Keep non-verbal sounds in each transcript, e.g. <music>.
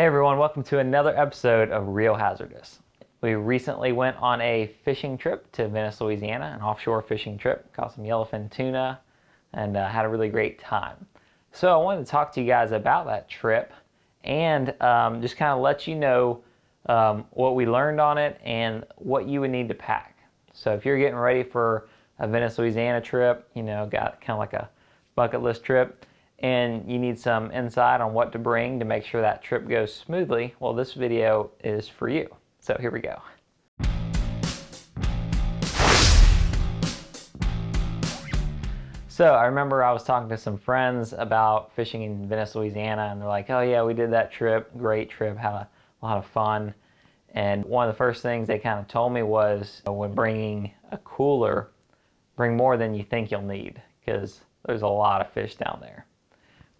Hey everyone, welcome to another episode of Reel Hazardous. We recently went on a fishing trip to Venice, Louisiana, an offshore fishing trip, caught some yellowfin tuna, and uh, had a really great time. So I wanted to talk to you guys about that trip and um, just kind of let you know um, what we learned on it and what you would need to pack. So if you're getting ready for a Venice, Louisiana trip, you know, got kind of like a bucket list trip, and you need some insight on what to bring to make sure that trip goes smoothly, well, this video is for you. So here we go. So I remember I was talking to some friends about fishing in Venice, Louisiana, and they're like, oh yeah, we did that trip, great trip, had a lot of fun. And one of the first things they kind of told me was when bringing a cooler, bring more than you think you'll need because there's a lot of fish down there.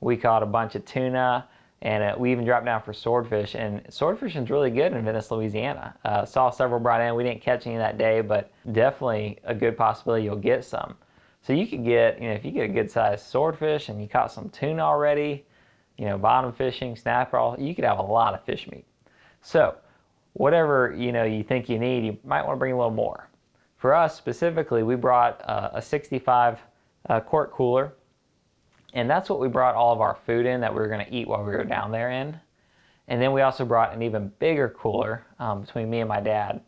We caught a bunch of tuna and uh, we even dropped down for swordfish. And swordfishing is really good in Venice, Louisiana. Uh, saw several brought in. We didn't catch any that day, but definitely a good possibility you'll get some. So you could get, you know, if you get a good sized swordfish and you caught some tuna already, you know, bottom fishing, snapper, you could have a lot of fish meat. So whatever, you know, you think you need, you might want to bring a little more. For us specifically, we brought uh, a 65 uh, quart cooler and that's what we brought all of our food in that we were going to eat while we were down there in. And then we also brought an even bigger cooler um, between me and my dad.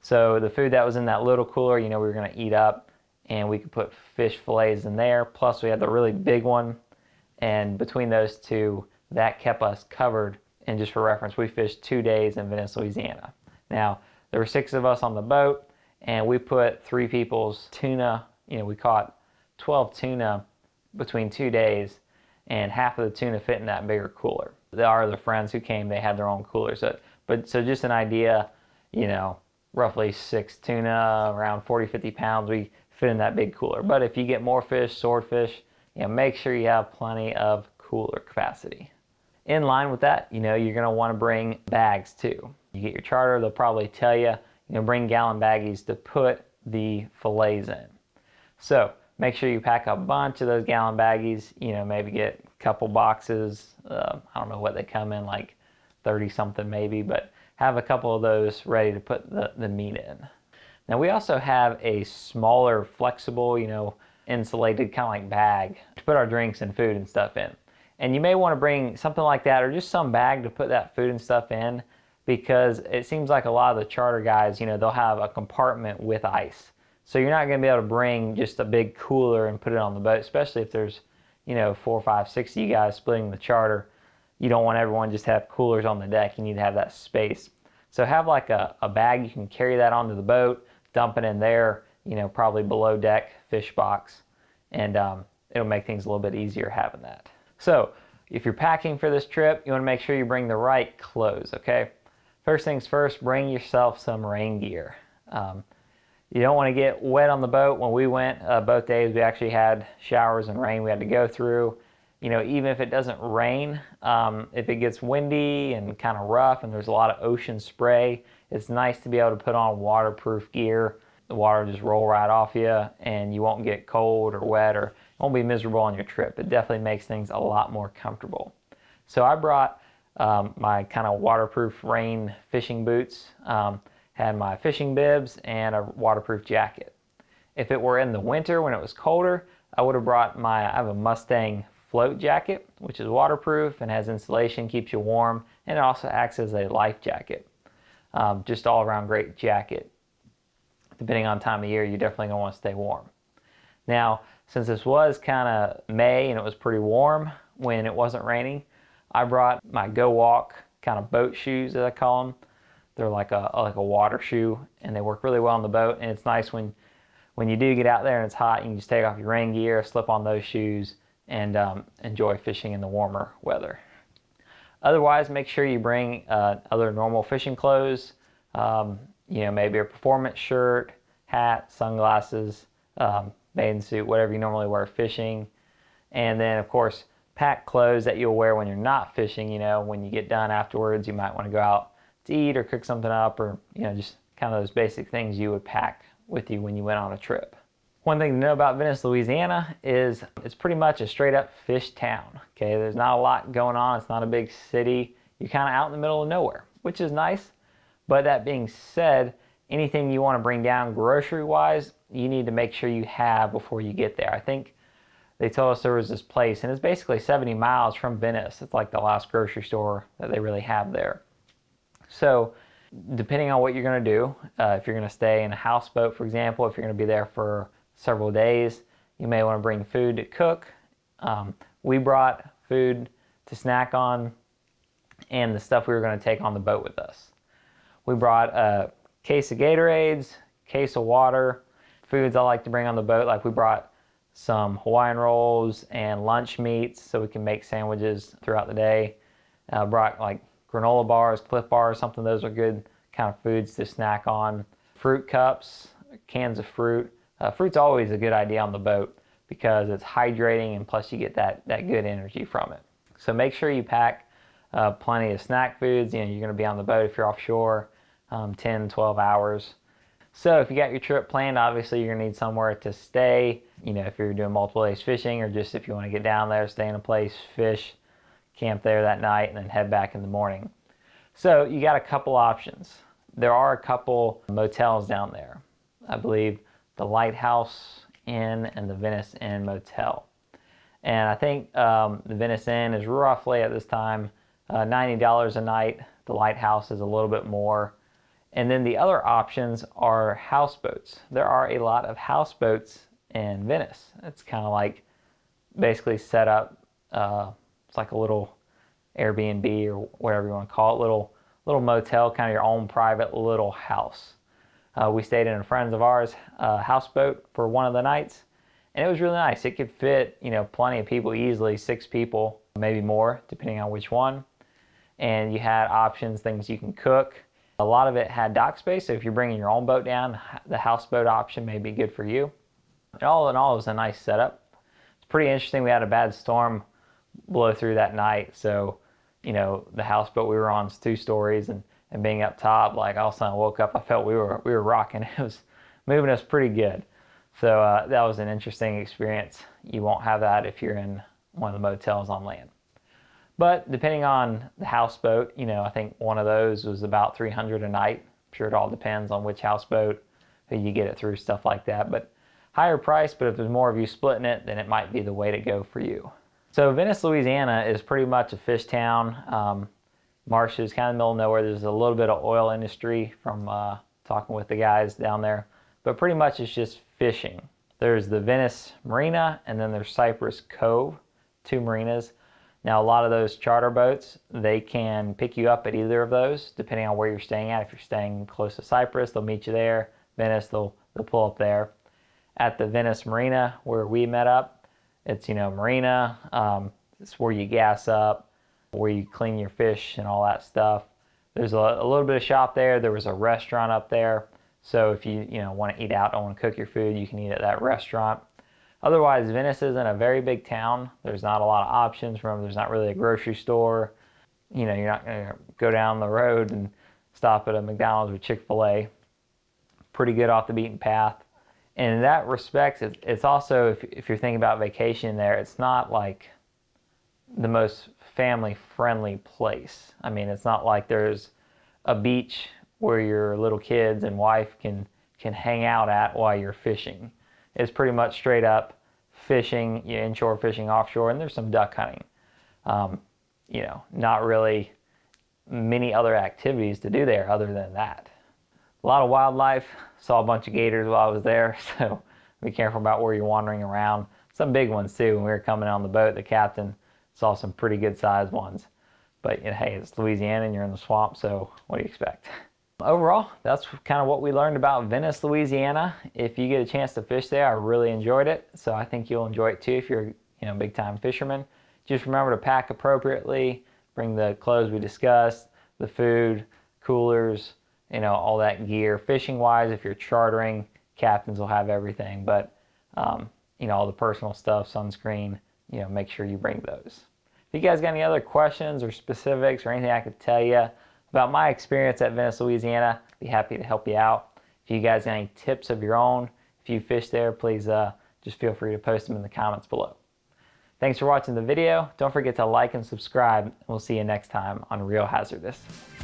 So the food that was in that little cooler, you know, we were going to eat up and we could put fish fillets in there. Plus we had the really big one. And between those two, that kept us covered. And just for reference, we fished two days in Venice, Louisiana. Now, there were six of us on the boat and we put three people's tuna, you know, we caught 12 tuna between two days, and half of the tuna fit in that bigger cooler. Our other friends who came, they had their own coolers. So, but so just an idea, you know, roughly six tuna, around 40, 50 pounds, we fit in that big cooler. But if you get more fish, swordfish, you know, make sure you have plenty of cooler capacity. In line with that, you know, you're want to bring bags too. You get your charter, they'll probably tell you, you know, bring gallon baggies to put the fillets in. So make sure you pack a bunch of those gallon baggies. You know, maybe get a couple boxes. Uh, I don't know what they come in, like 30 something maybe, but have a couple of those ready to put the, the meat in. Now we also have a smaller, flexible, you know, insulated kind of like bag to put our drinks and food and stuff in. And you may want to bring something like that or just some bag to put that food and stuff in because it seems like a lot of the charter guys, you know, they'll have a compartment with ice. So you're not going to be able to bring just a big cooler and put it on the boat, especially if there's, you know, four, five, six of you guys splitting the charter. You don't want everyone just have coolers on the deck. You need to have that space. So have like a, a bag you can carry that onto the boat, dump it in there, you know, probably below deck fish box, and um, it'll make things a little bit easier having that. So if you're packing for this trip, you want to make sure you bring the right clothes, okay? First things first, bring yourself some rain gear. Um, you don't want to get wet on the boat. When we went uh, both days, we actually had showers and rain we had to go through. You know, even if it doesn't rain, um, if it gets windy and kind of rough and there's a lot of ocean spray, it's nice to be able to put on waterproof gear. The water just roll right off you and you won't get cold or wet or won't be miserable on your trip. It definitely makes things a lot more comfortable. So I brought um, my kind of waterproof rain fishing boots. Um, had my fishing bibs and a waterproof jacket. If it were in the winter when it was colder, I would have brought my, I have a Mustang float jacket, which is waterproof and has insulation, keeps you warm, and it also acts as a life jacket. Um, just all around great jacket. Depending on time of year, you're definitely gonna wanna stay warm. Now, since this was kind of May and it was pretty warm when it wasn't raining, I brought my Go Walk kind of boat shoes, as I call them. They're like a like a water shoe, and they work really well on the boat. And it's nice when when you do get out there and it's hot, you can just take off your rain gear, slip on those shoes, and um, enjoy fishing in the warmer weather. Otherwise, make sure you bring uh, other normal fishing clothes. Um, you know, maybe a performance shirt, hat, sunglasses, um, bathing suit, whatever you normally wear fishing. And then, of course, pack clothes that you'll wear when you're not fishing. You know, when you get done afterwards, you might want to go out to eat or cook something up or, you know, just kind of those basic things you would pack with you when you went on a trip. One thing to know about Venice, Louisiana is it's pretty much a straight up fish town. Okay, there's not a lot going on. It's not a big city. you're kind of out in the middle of nowhere, which is nice. But that being said, anything you want to bring down grocery wise, you need to make sure you have before you get there. I think they told us there was this place, and it's basically 70 miles from Venice. It's like the last grocery store that they really have there. So, depending on what you're going to do, uh, if you're going to stay in a houseboat, for example, if you're going to be there for several days, you may want to bring food to cook. Um, we brought food to snack on and the stuff we were going to take on the boat with us. We brought a case of Gatorades, case of water, foods I like to bring on the boat. Like we brought some Hawaiian rolls and lunch meats so we can make sandwiches throughout the day. Uh, brought like granola bars, Clif bars, something. Those are good kind of foods to snack on. Fruit cups, cans of fruit. Uh, fruit's always a good idea on the boat because it's hydrating and plus you get that, that good energy from it. So make sure you pack uh, plenty of snack foods. You know, you're going to be on the boat if you're offshore um, 10, 12 hours. So if you got your trip planned, obviously you're gonna need somewhere to stay. You know, if you're doing multiple days fishing or just if you wanna get down there, stay in a place, fish, camp there that night, and then head back in the morning. So you got a couple options. There are a couple motels down there. I believe the Lighthouse Inn and the Venice Inn Motel. And I think um, the Venice Inn is roughly at this time uh, $90 a night. The Lighthouse is a little bit more. And then the other options are houseboats. There are a lot of houseboats in Venice. It's kind of like basically set up. Uh, it's like a little Airbnb or whatever you want to call it, little little motel, kind of your own private little house. Uh, we stayed in a friends of ours uh, houseboat for one of the nights, and it was really nice. It could fit you know plenty of people easily, six people, maybe more, depending on which one. And you had options, things you can cook. A lot of it had dock space, so if you're bringing your own boat down, the houseboat option may be good for you. And all in all, it was a nice setup. It's pretty interesting. We had a bad storm blow through that night, so you know the houseboat we were on is two stories, and and being up top, like all of a sudden I woke up, I felt we were we were rocking. <laughs> It was moving us pretty good. So uh, that was an interesting experience. You won't have that if you're in one of the motels on land. But depending on the houseboat, you know, I think one of those was about 300 a night. I'm sure it all depends on which houseboat, who you get it through, stuff like that. But higher price, but if there's more of you splitting it, then it might be the way to go for you. So Venice, Louisiana is pretty much a fish town. Um, marshes, kind of middle of nowhere. There's a little bit of oil industry from uh, talking with the guys down there, but pretty much it's just fishing. There's the Venice Marina, and then there's Cypress Cove, two marinas. Now, a lot of those charter boats, they can pick you up at either of those, depending on where you're staying at. If you're staying close to Cypress, they'll meet you there. Venice, they'll, they'll pull up there. At the Venice Marina, where we met up, it's, you know, marina. Um, it's where you gas up, where you clean your fish and all that stuff. There's a, a little bit of shop there. There was a restaurant up there. So if you, you know, want to eat out, don't want to cook your food, you can eat at that restaurant. Otherwise, Venice isn't a very big town. There's not a lot of options. Remember, there's not really a grocery store. You know, you're not going to go down the road and stop at a McDonald's or Chick fil A. Pretty good off the beaten path. In that respect, it's also, if, if you're thinking about vacation there, it's not like the most family friendly place. I mean, it's not like there's a beach where your little kids and wife can, can hang out at while you're fishing It's pretty much straight up fishing, you know, inshore fishing, offshore, and there's some duck hunting. Um, you know, not really many other activities to do there other than that. A lot of wildlife. Saw a bunch of gators while I was there, <laughs> so be careful about where you're wandering around. Some big ones too. When we were coming on the boat, the captain saw some pretty good sized ones. But you know, hey, it's Louisiana and you're in the swamp, so what do you expect? Overall, that's kind of what we learned about Venice, Louisiana. If you get a chance to fish there, I really enjoyed it. So I think you'll enjoy it too if you're you know big time fisherman. Just remember to pack appropriately, bring the clothes we discussed, the food, coolers, you know, all that gear. Fishing wise, if you're chartering, captains will have everything, but um, you know, all the personal stuff, sunscreen, you know, make sure you bring those. If you guys got any other questions or specifics or anything I could tell you, about my experience at Venice, Louisiana. Be happy to help you out. If you guys got any tips of your own, if you fish there, please uh, just feel free to post them in the comments below. Thanks for watching the video. Don't forget to like and subscribe. We'll see you next time on Reel Hazardous.